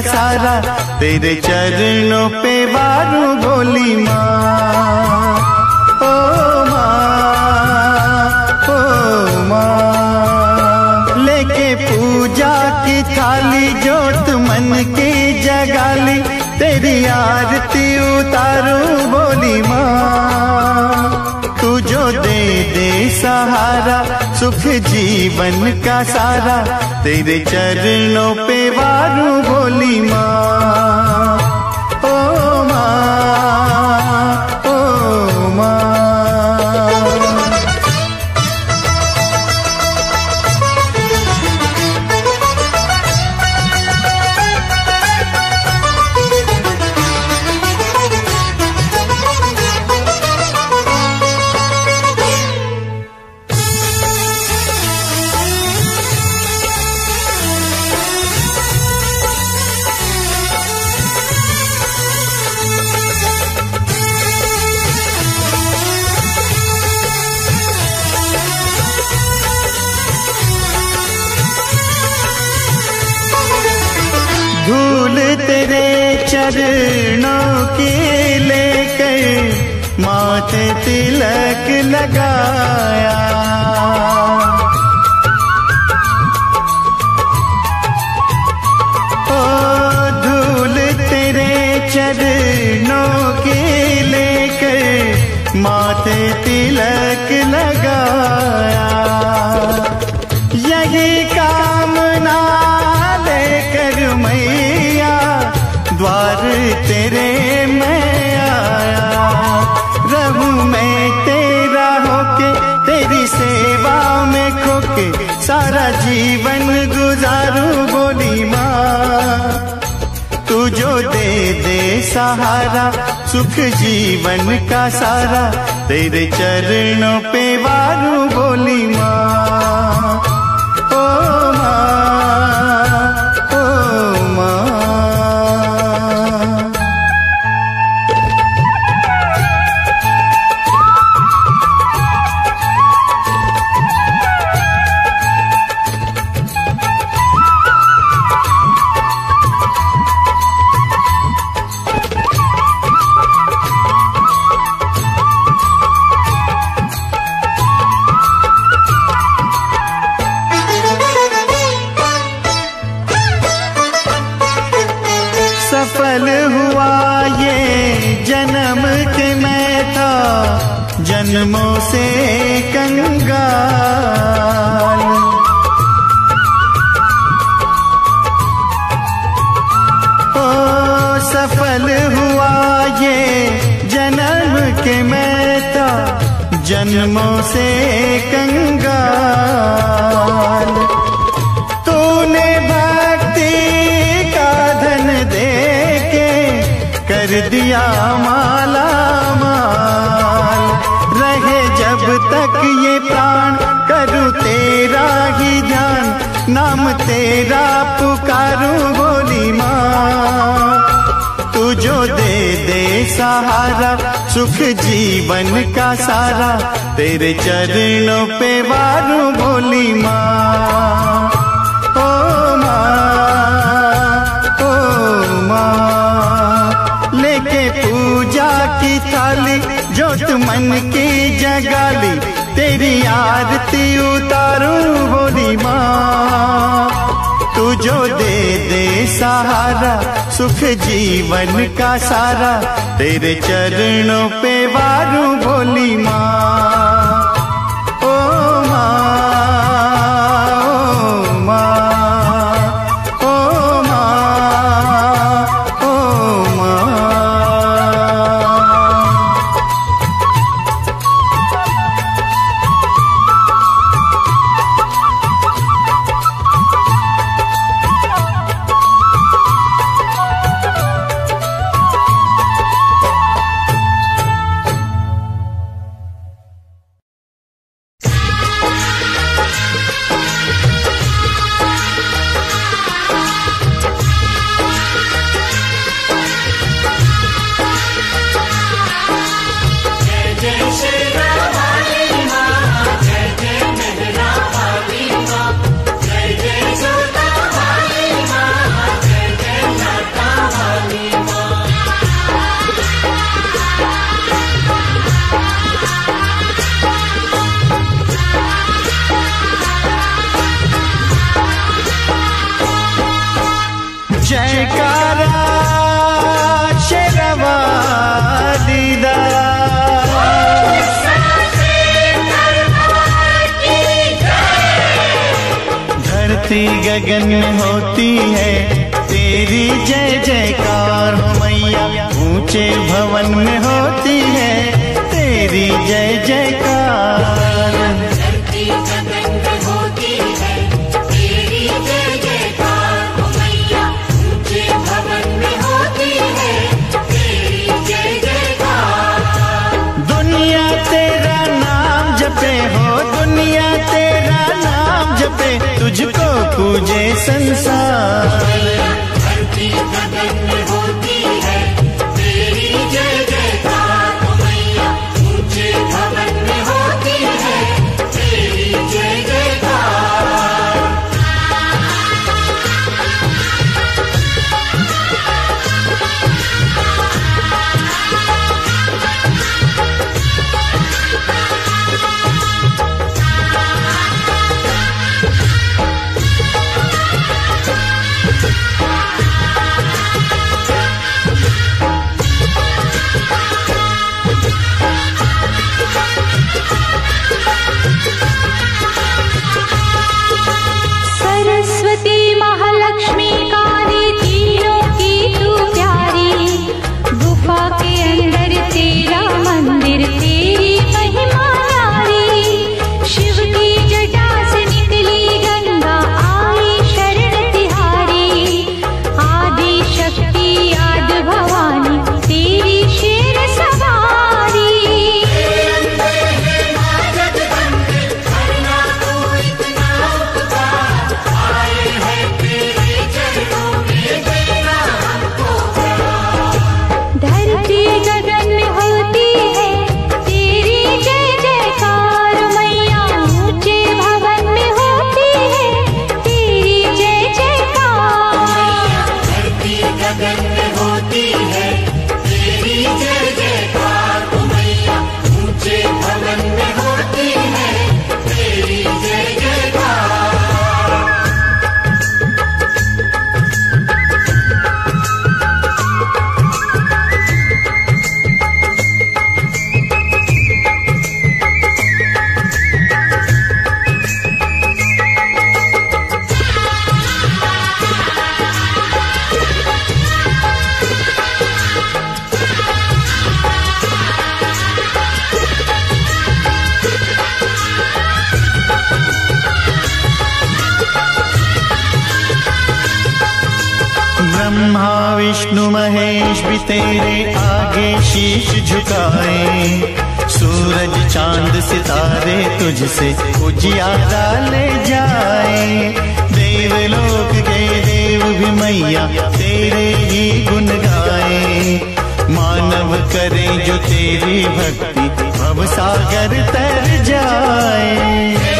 सारा। तेरे चरणों पे बारू बोली माँ। ओ माँ ओ माँ। लेके पूजा की थाली जोत मन की जगाली तेरी आरती उतारू बोली माँ। तू जो दे दे सहारा, सुख जीवन का सारा। तेरे चरणों पे वारू बोली माँ ओ माँ ओ माँ। सुख जीवन का सारा। तेरे चरणों पे वारू बोली माँ। जीवन का सारा, तेरे चरणों पे वारू बोली माँ। ओ माँ ओ माँ, लेके पूजा की थाली, जोत मन की जगाली, तेरी आरती उतारू बोली माँ। तू जो दे दे सहारा, सुख जीवन का सारा तेरे चरणों पे वारू बोली माँ। महेश भी तेरे आगे शीश झुकाए। सूरज चाँद सितारे तुझसे उजियादा ले जाए। देवलोक के देव भी मैया तेरे ही गुण गाए मानव करे जो तेरी भक्ति, भव सागर तर जाए।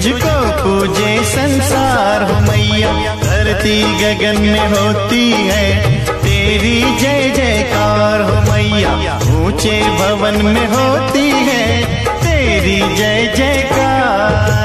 तुझको पूजे संसार हो मैया। धरती गगन में होती है। तेरी जय जयकार हो मैया। ऊँचे भवन में होती है। तेरी जय जयकार।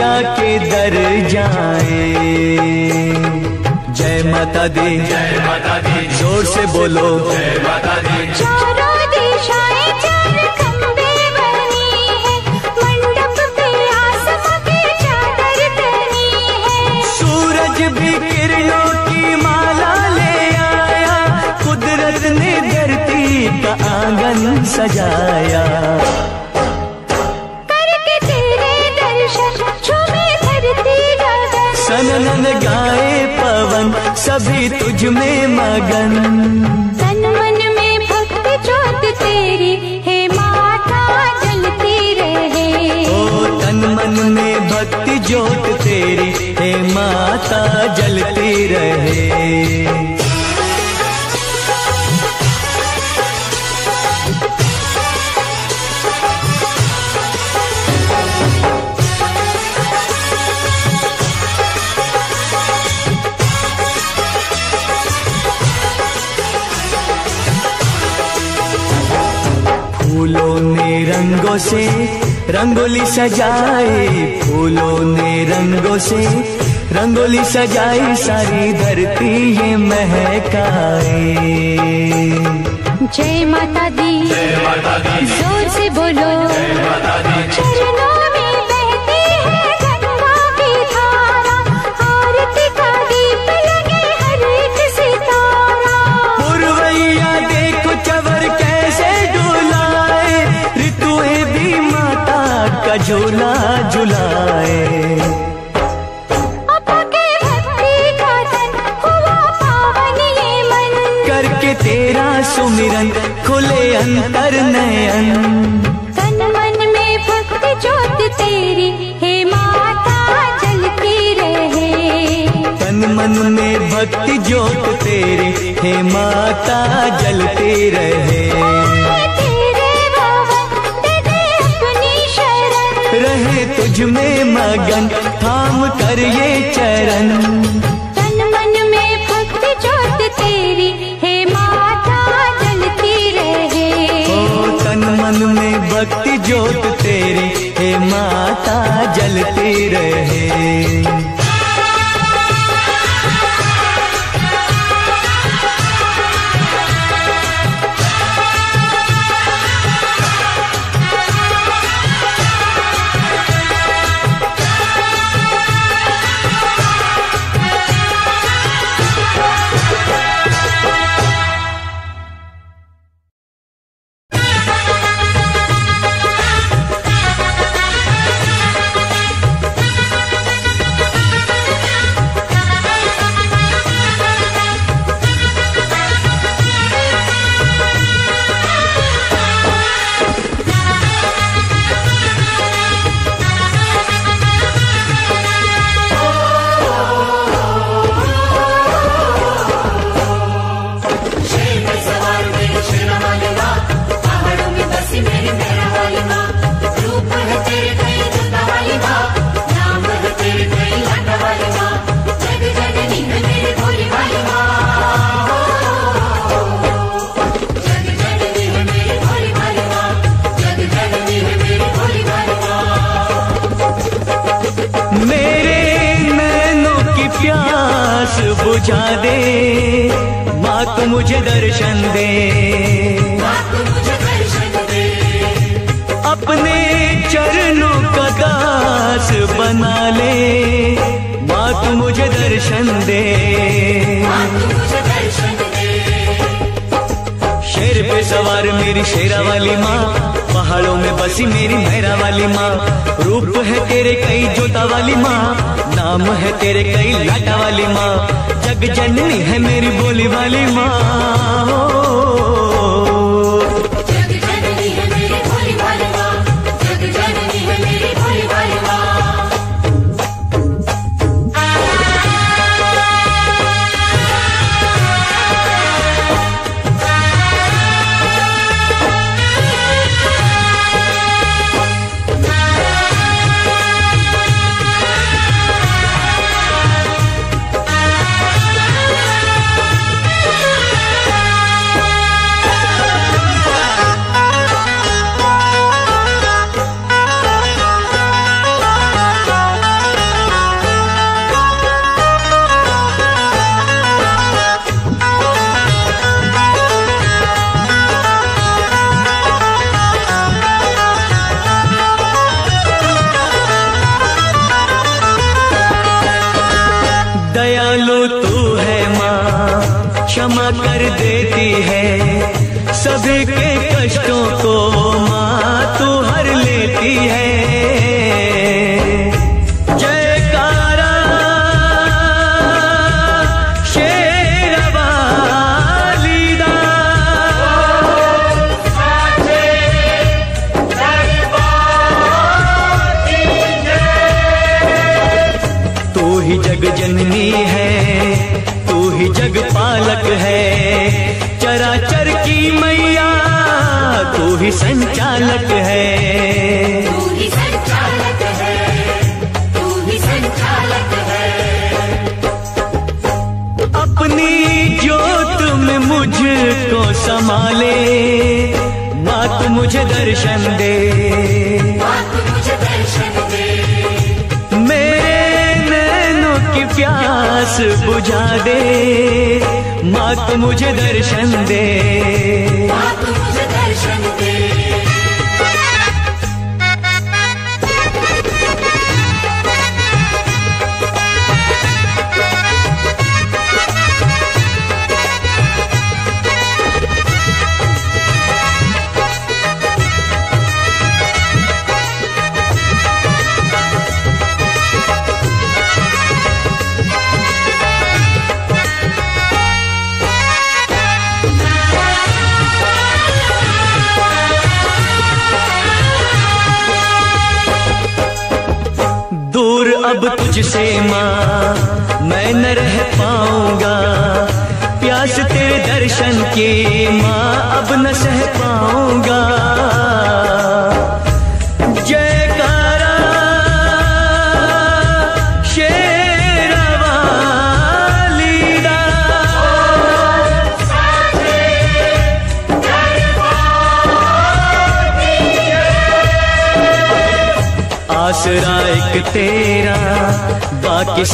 मैया के दर जाए। जय माता दी। जय माता दी। ज़ोर से बोलो। जय माता दी। तुझ में मगन। तन मन में भक्ति ज्योत तेरी हे माता जलती रहे। ओ तन मन में भक्ति ज्योत तेरी हे माता जलती फूलों ने रंगों से रंगोली सजाए फूलों ने रंगों से रंगोली सजाई सारी धरती ये महकाए। जय माता दी ज़ोर से बोलो। जय माता दी। बहती खुले नयन। तन मन में भक्ति ज्योत तेरी हे माता जलती रहे। तन मन में भक्ति ज्योत तेरी हे माता जलती रहे। रहे तुझ में मगन थाम कर ये चरण। ज्योत तेरी हे माता जलती रहे। मेरी बोली वाली माँ दर्शन दे। मेरे नैनों की प्यास बुझा दे। माँ मुझे दर्शन दे। तुझसे माँ, मैं न रह पाऊँगा। प्यास तेरे दर्शन की माँ, अब न सह पाऊँगा।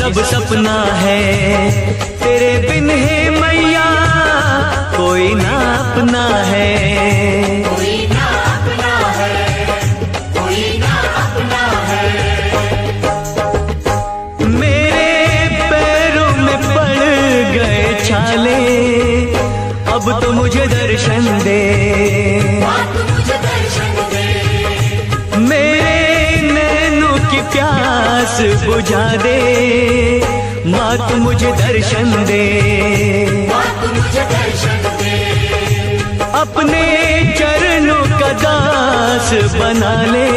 सब सपना है तेरे बिन है प्यास बुझा दे माँ तू मुझे दर्शन दे। अपने चरणों का दास बना ले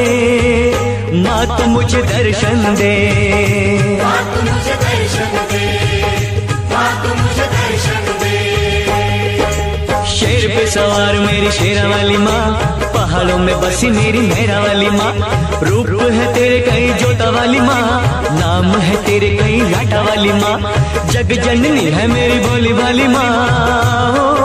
माँ तू मुझे दर्शन दे। सवार मेरी शेरा वाली माँ, पहाड़ों में बसी मेरी मेरा वाली माँ। रूप है तेरे कई जोता वाली माँ, नाम है तेरे कई लाटा वाली माँ। जग जननी है मेरी बोली वाली माँ।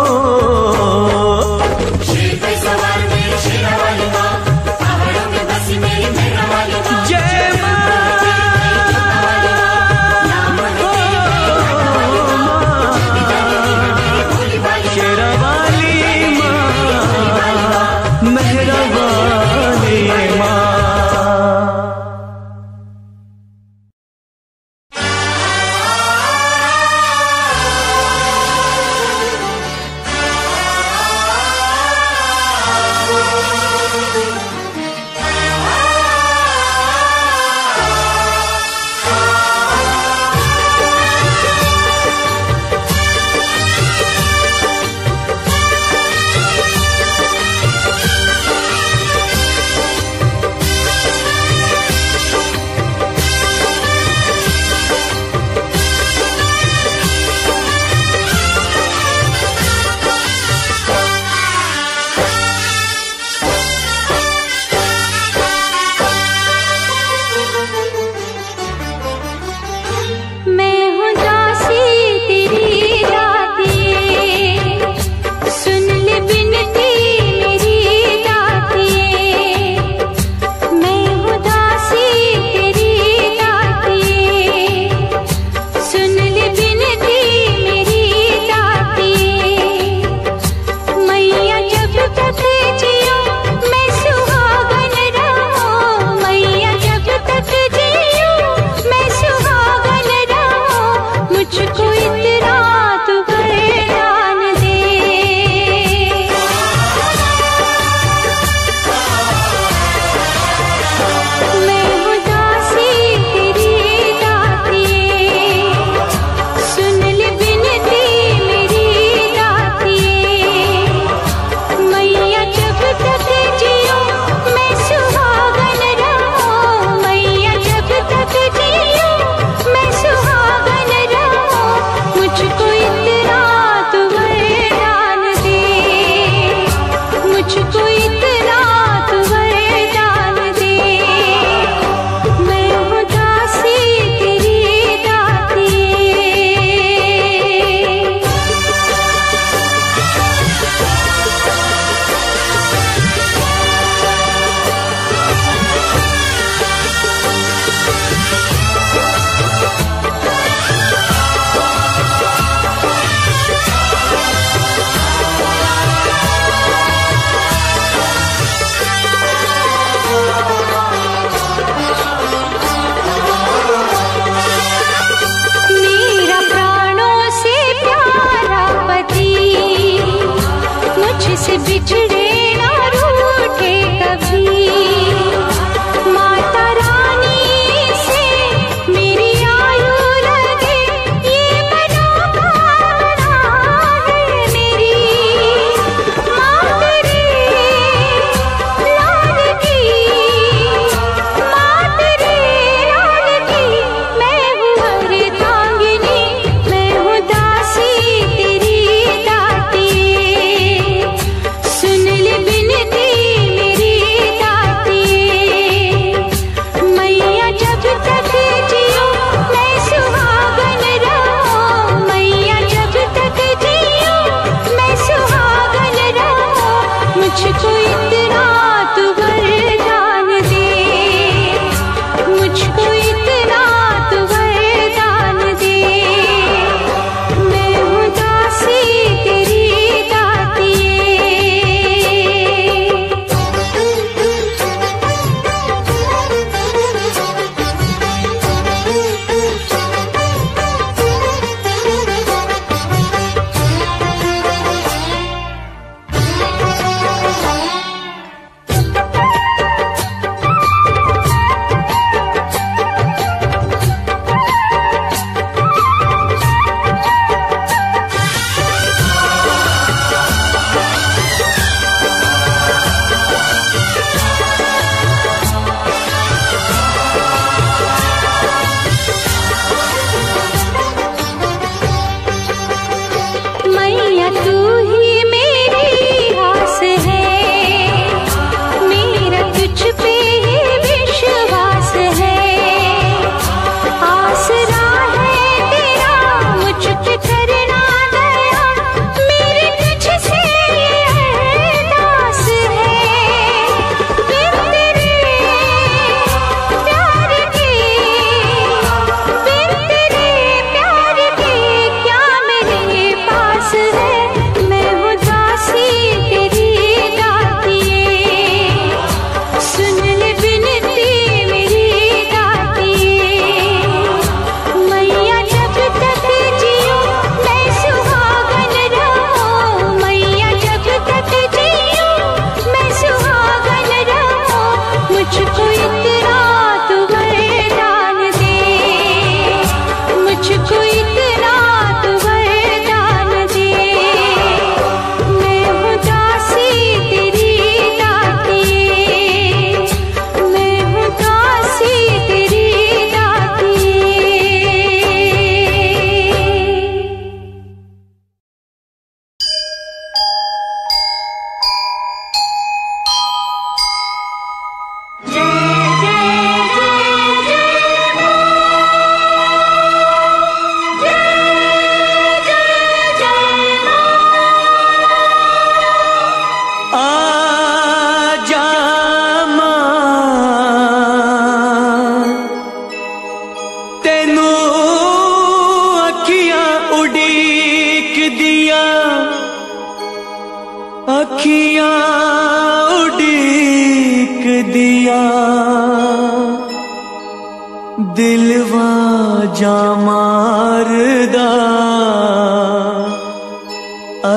दिलवा जा मारदा।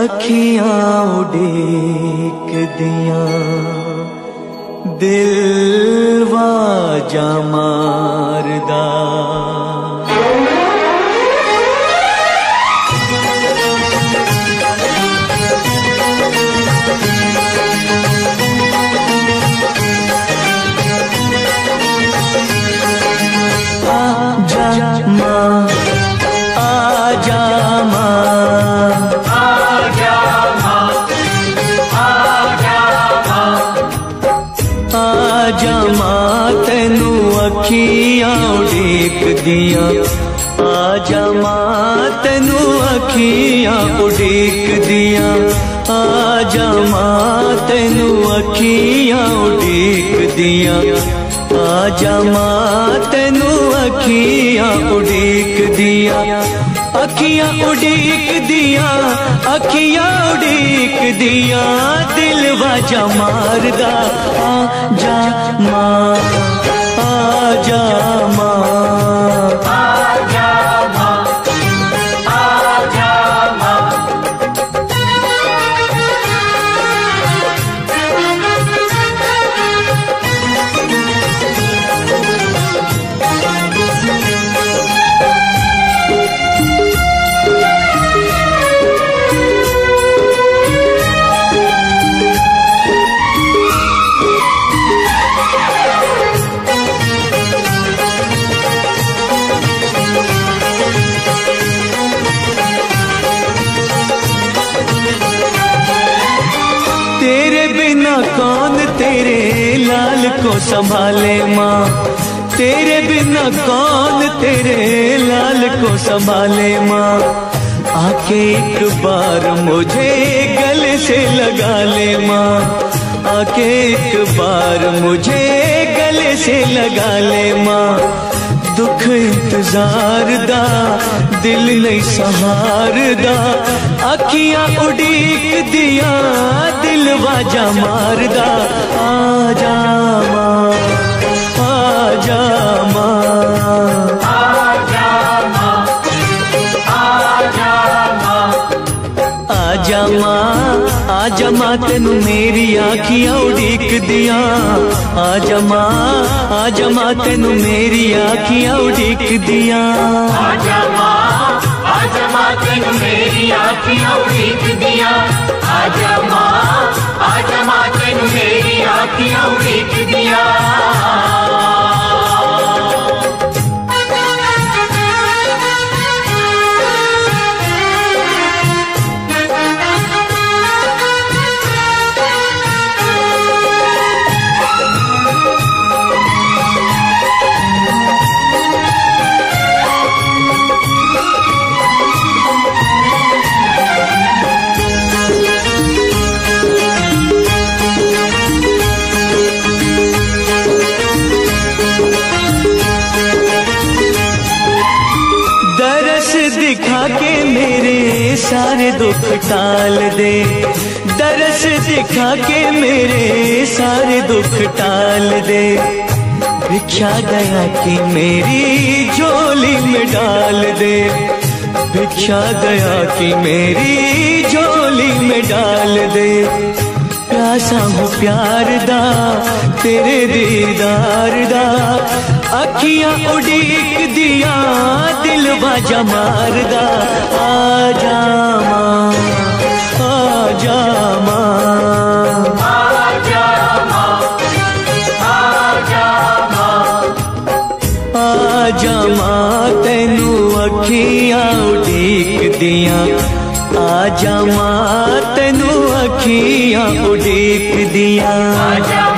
अखियां उड़ीक दिया। दिलवा जा मारदा दिया। आजा माँ, तेनू अखियाँ उड़ीक दिया। अखियाँ उड़ीक दिया, अखियाँ उड़ीक दिया। दिल वाजा मारदा, आजा आ आजा माँ। संभाले माँ, तेरे बिना कौन तेरे लाल को संभाले माँ। आके एक बार मुझे गले से लगा ले माँ। आके एक बार मुझे गले से लगा ले माँ। दुख इंतज़ार दा, दिल नहीं सहार दा। अखियाँ उड़ीक दिया दिल वाजा मार दा। आ जा माँ। आजा माँ आजा माँ आजा माँ तेनू मेरी आखियाँ उड़ीक दिया। आजा माँ आजा माँ तेनू मेरी आखियाँ उड़ीक दिया। आजा माँ आजा माँ तेनू मेरी आँखियाँ उड़ीक दिया। आजा माँ आजा माँ तेनू मेरी आँखियाँ उड़ीक दिया। दुख टाल दे। दरस दिखा के मेरे सारे दुख टाल दे। भिक्षा गया की मेरी झोली में डाल दे। भिक्षा गया की मेरी झोली में डाल दे। हूँ प्यार दा, तेरे दीदार दा। अखियाँ उड़ीक दिया, दिल बाजा मारदा आजा माँ आजा माँ। आजा माँ, तेनू अखियाँ उड़ीक दिया। आजा माँ तेनू अखियाँ उड़ीक दिया।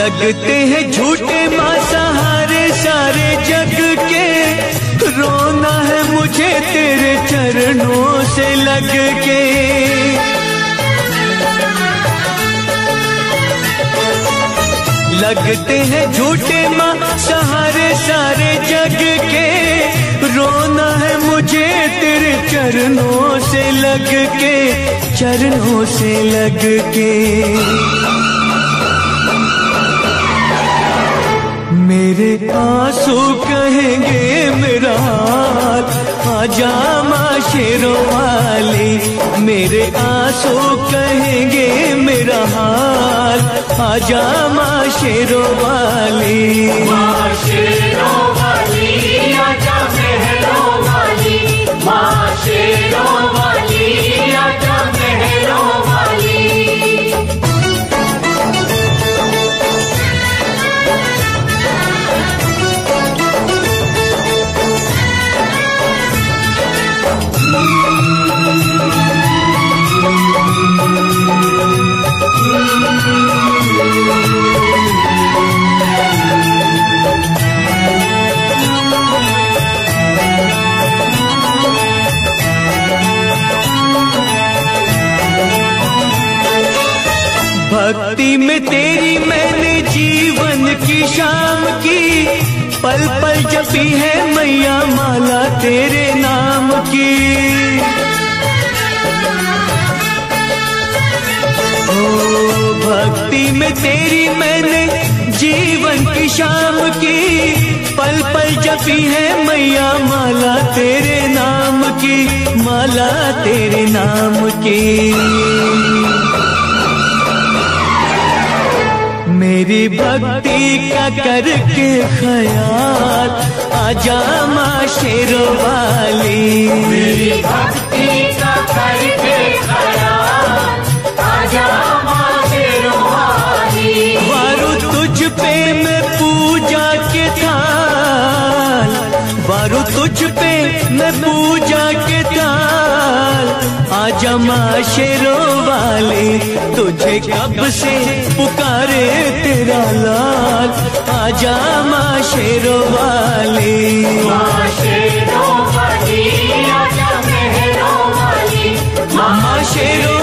लगते हैं झूठे माँ सहारे सारे जग के। रोना है मुझे तेरे चरणों से लग के लगते हैं झूठे माँ सहारे सारे जग के। रोना है मुझे तेरे चरणों से लग के चरणों से लग के मेरे आँसू कहेंगे मेरा हाल आजा शेरों वाली। मेरे आँसू कहेंगे मेरा हाल आजा शेरों वाली। शेरों वाली, आजा वाली। तेरी मैंने जीवन की शाम की, पल पल जपी है मैया माला तेरे नाम की। ओ भक्ति में तेरी मैंने जीवन की शाम की, पल पल जपी है मैया माला तेरे नाम की, माला तेरे नाम की। मेरी भक्ति का करके ख्याल आजा माँ शेरों वाली। मेरी भक्ति का करके खयाल आजा माँ शेरों वाली। वारू तुझ पे मैं पूजा के थाल वारू तुझ पे मैं पूजा के थाल आजा माँ शेरों वाले तुझे कब से पुकारे तेरा लाल आजा माँ शेरों वाली मामा शेरों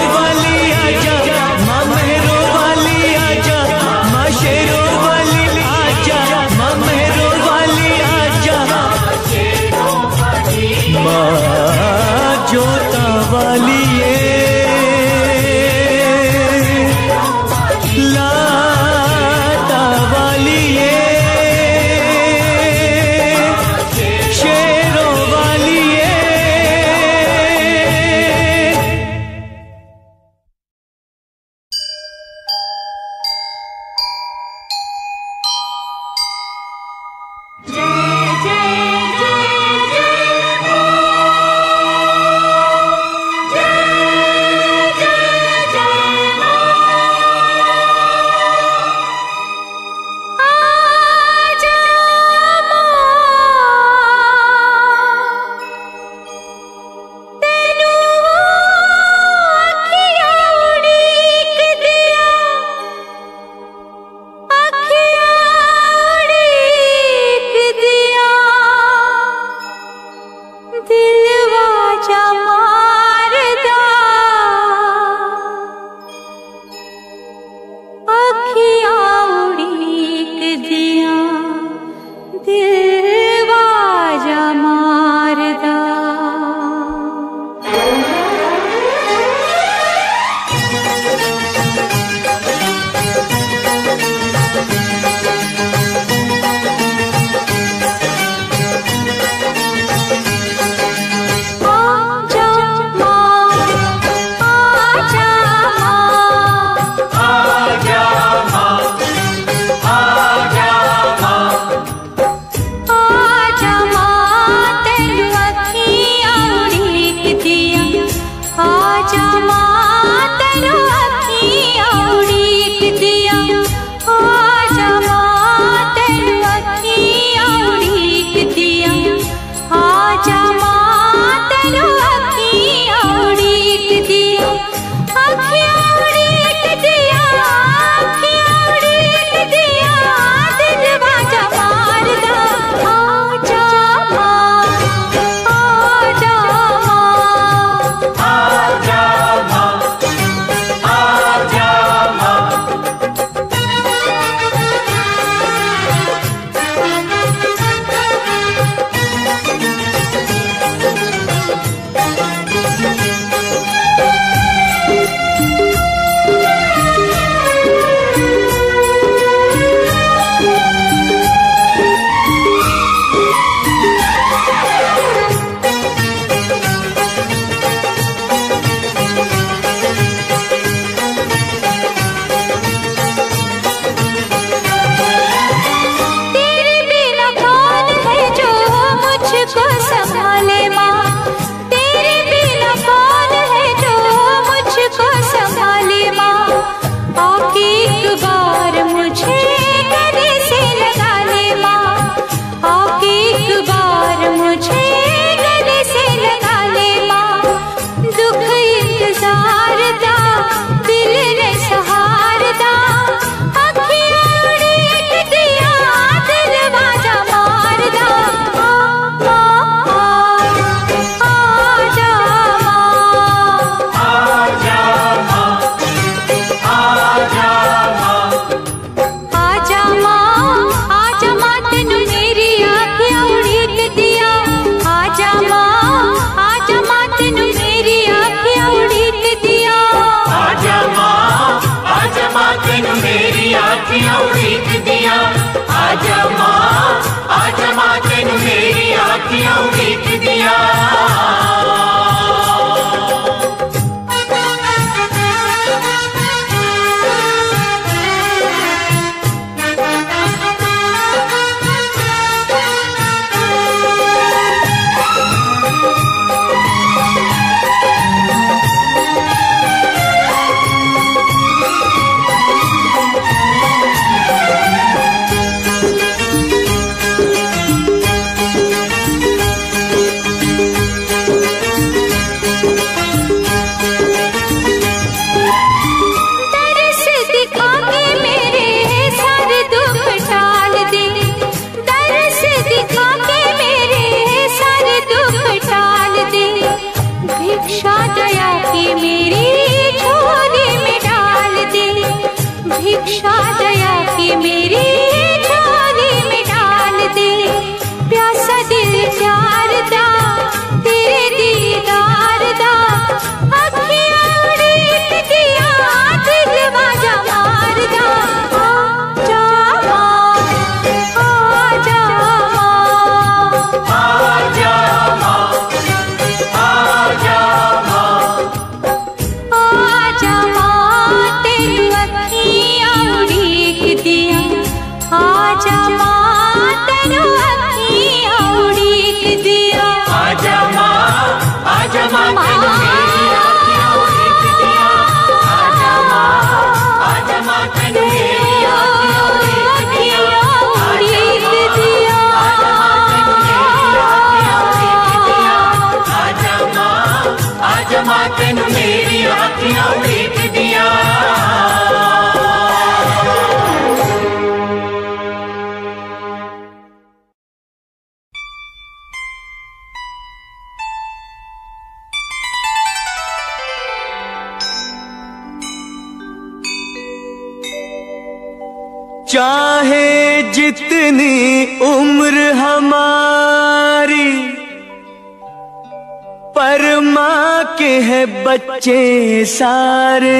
है बच्चे सारे।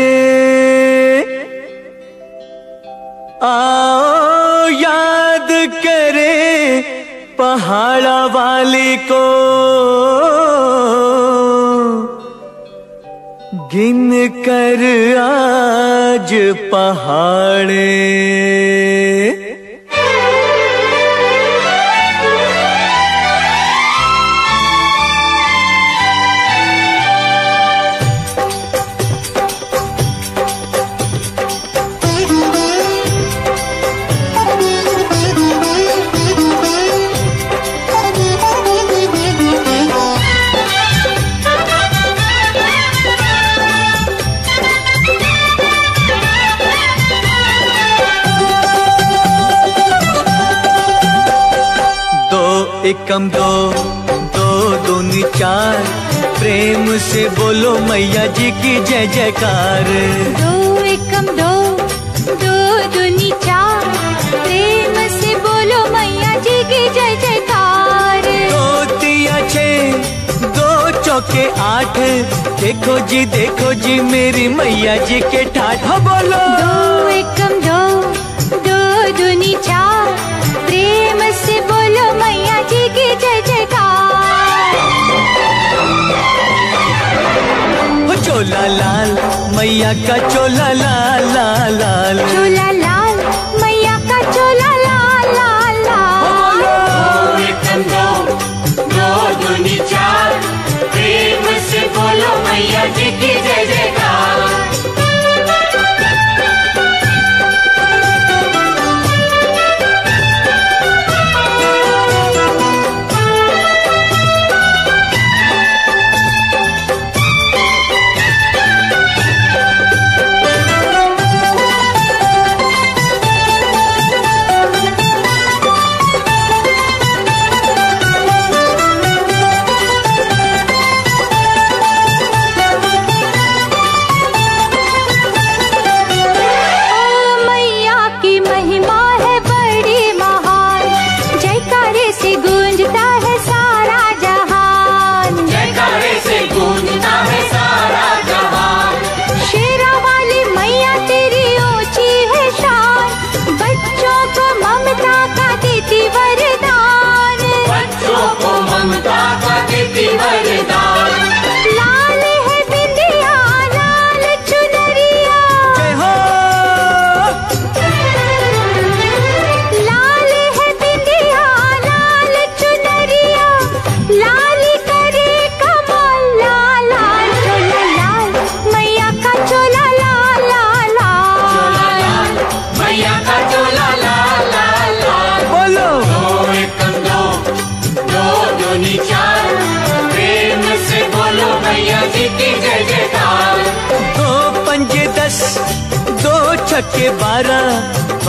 आओ याद करे पहाड़ा वाली को। गिन कर आज पहाड़े। एकम दो दो दूनी चार प्रेम से बोलो मैया जी की जय जयकार। दो एकम दो दो दुनी चार प्रेम से बोलो मैया जी की जय जयकार। दो तिया छः दो चौके आठ। देखो जी देखो जी मेरी मैया जी के ठाठ। हाँ बोलो। दो एकम दो दो दुनी चार जी की जय जयकार। चोला लाल मैया का चोला लाल लाल लाल चोला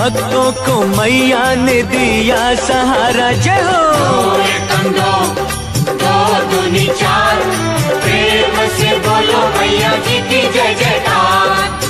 भक्तों को मैया ने दिया सहारा। चलो प्रेम से बोलो मैया जी की जय जयकार।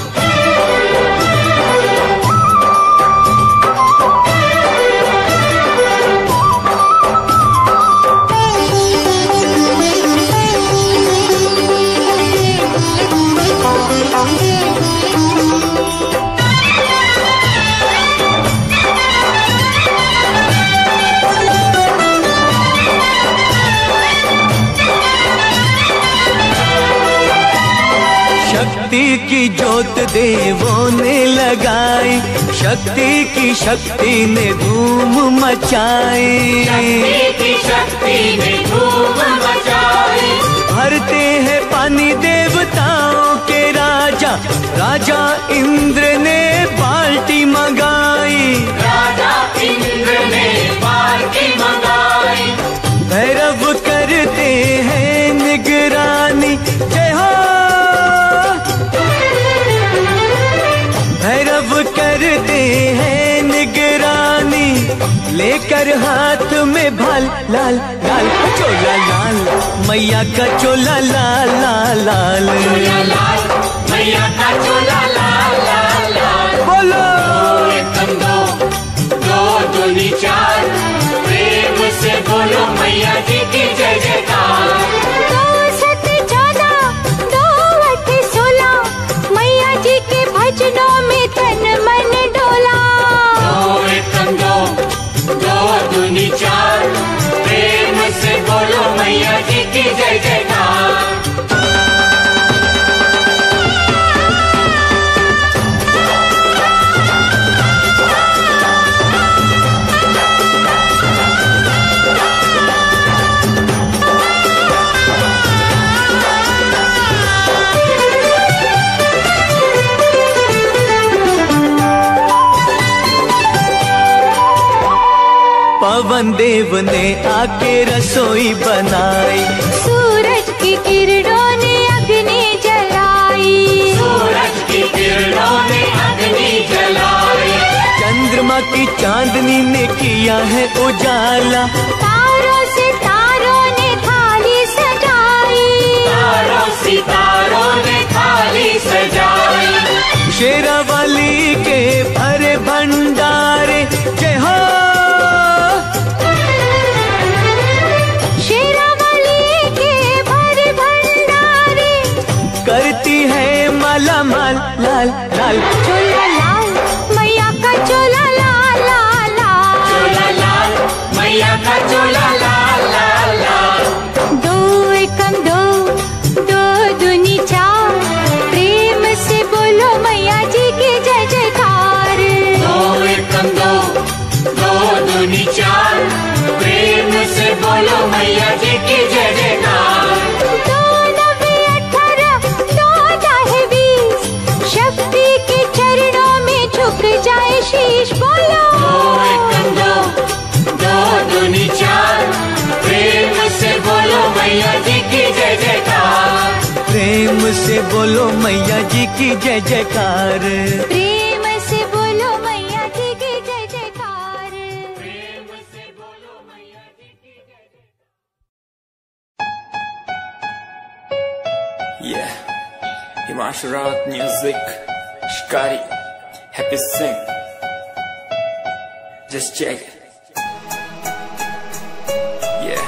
की जोत देवों ने लगाई शक्ति की शक्ति ने धूम मचाई। शक्ति की शक्ति ने धूम मचाई। भरते हैं पानी देवताओं के राजा राजा इंद्र ने बाल्टी मंगाई। राजा इंद्र ने पार्टी मंगाई। भैरव करते हैं निगरानी लेकर हाथ में भाल, लाल लाल, चोला लाल, मैया का चोला लाल लाल लाल। मैया का चोला लाल लाल लाल बोलो। दो चार प्रेम से बोलो मैया जी दूनी चार प्रेम से बोलो मैया जी की जय जयकार। पवन देव ने आके रसोई बनाई। सूरज की किरणों ने अग्नि जलाई। सूरज की किरणों ने अग्नि जलाई। चंद्रमा की चांदनी ने किया है उजाला। तारों से तारों ने थाली सजाई। तारों सितारों ने थाली सजाई। शेरावाली मैया जी की जय जयकार दो नवे अठारह दो दाहे बीस शक्ति के चरणों में झुक जाए शीश बोलो दो दो दो दूनी चार प्रेम से बोलो मैया जी की जय जयकार प्रेम से बोलो मैया जी की जय जयकार। प्रेम sick, Shikari, happy sing. Just check. Yeah.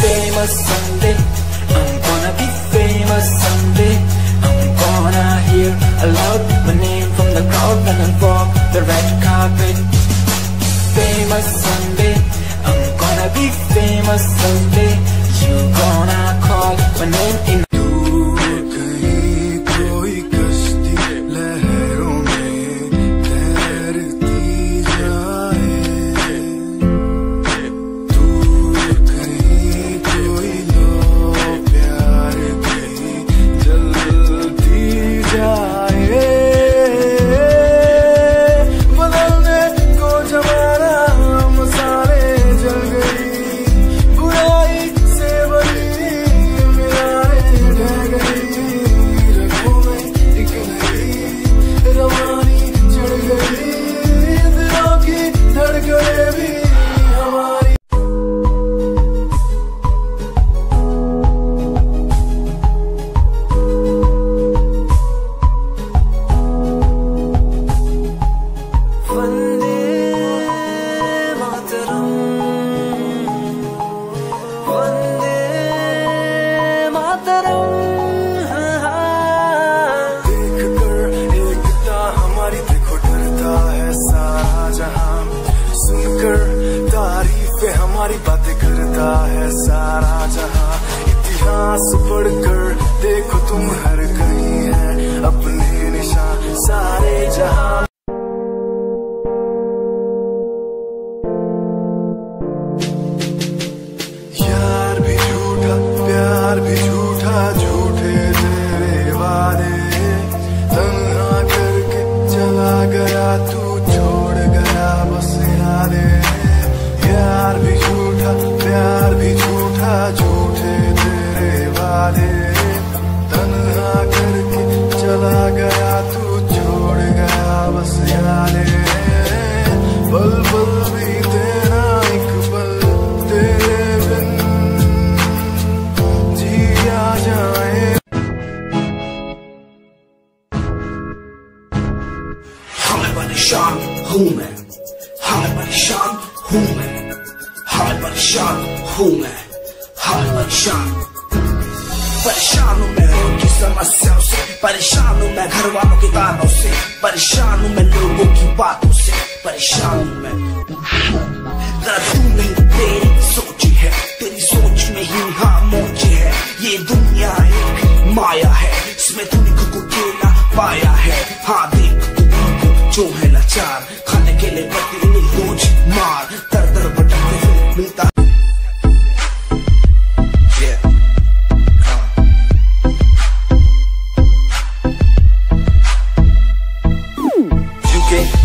Famous someday, I'm gonna be famous someday. I'm gonna hear aloud my name from the crowd when I walk the red carpet. Famous famous someday. You gonna call my name in Hadi जो है लाचार, खाने के लिए रोज मार। दर दर मिलता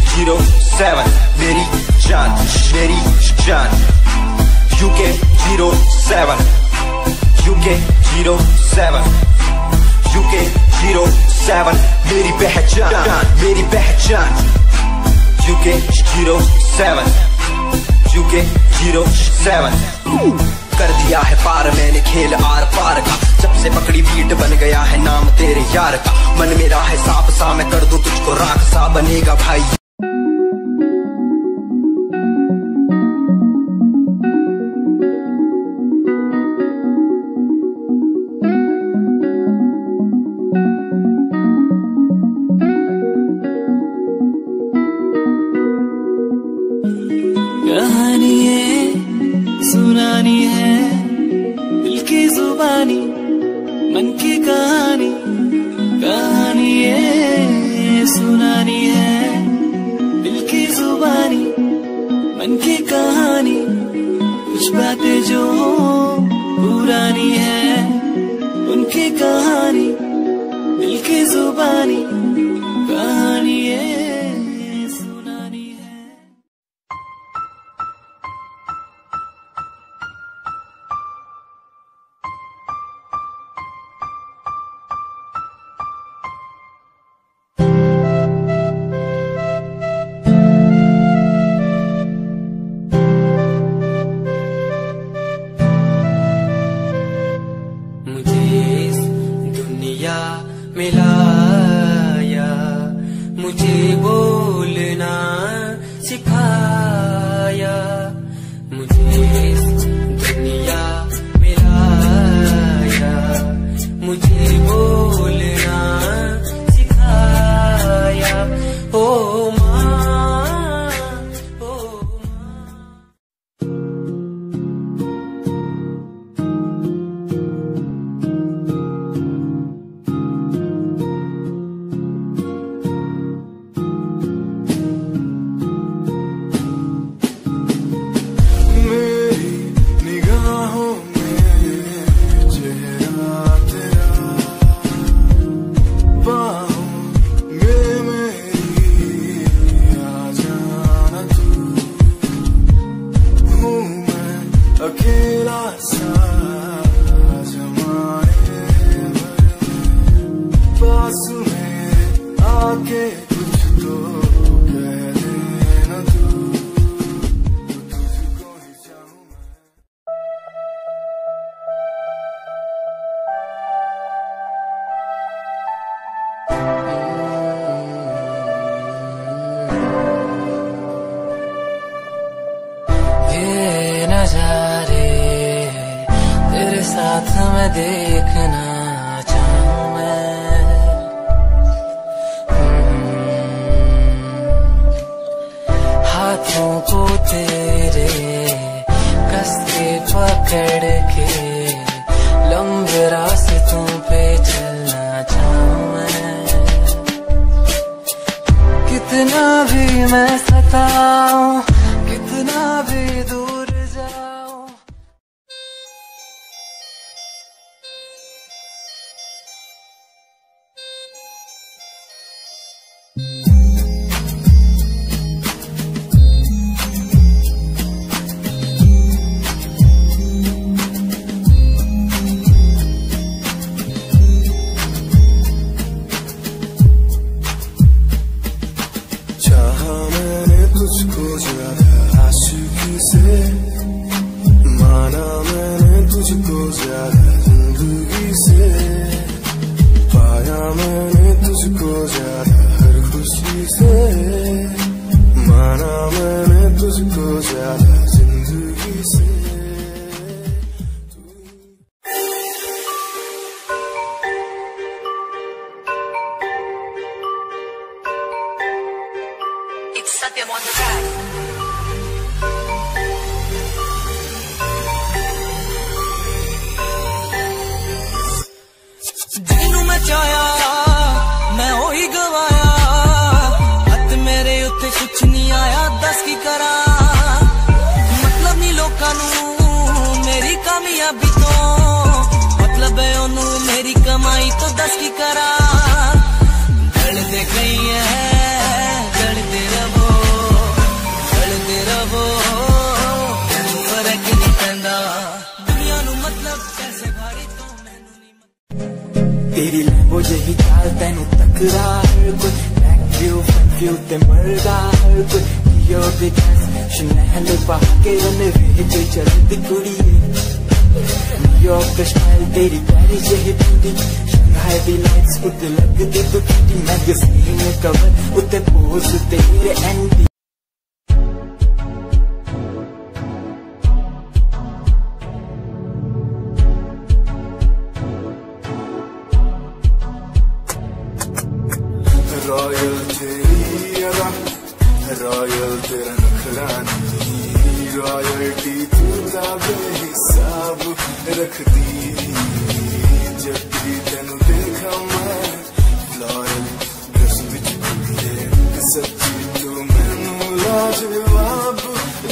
zero seven मेरी जान मेरी जान UK zero seven UK zero seven seven. मेरी पहचान meri pehchan U K zero seven U zero seven कर दिया है पार, मैंने खेल आर पार का। जब से पकड़ी पीट बन गया है नाम तेरे यार का। मन मेरा है साफ़ सा मैं कर दू तुझको राख सा बनेगा भाई। मन की कहानी कहानी सुनानी है। दिल की जुबानी, मन की कहानी, कुछ बातें जो पुरानी है। उनकी कहानी, दिल की जुबानी मुझे बोलना सिखा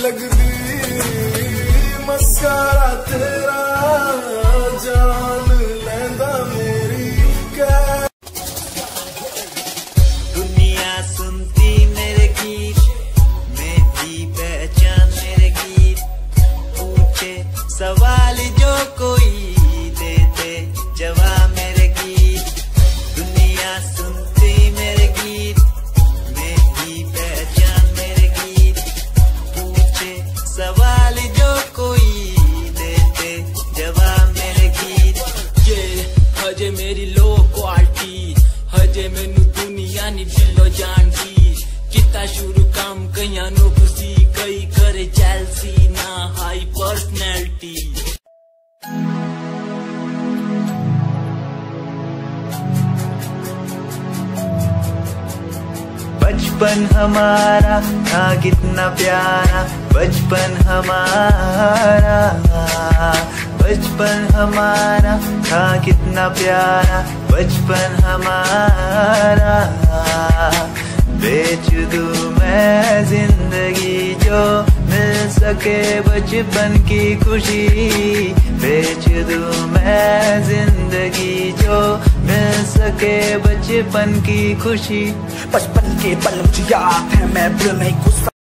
लगदी मस्कारा तेरा जा हमारा, था कितना प्यारा, बचपन हमारा। बचपन हमारा, था कितना प्यारा, बचपन हमारा। बेच दू मैं ज़िंदगी जो मिल सके बचपन की खुशी। बेच दू मैं ज़िंदगी जो मिल सके बचपन की खुशी। बचपन के पल मुझे याद है मैं भूल नहीं गुस्सा।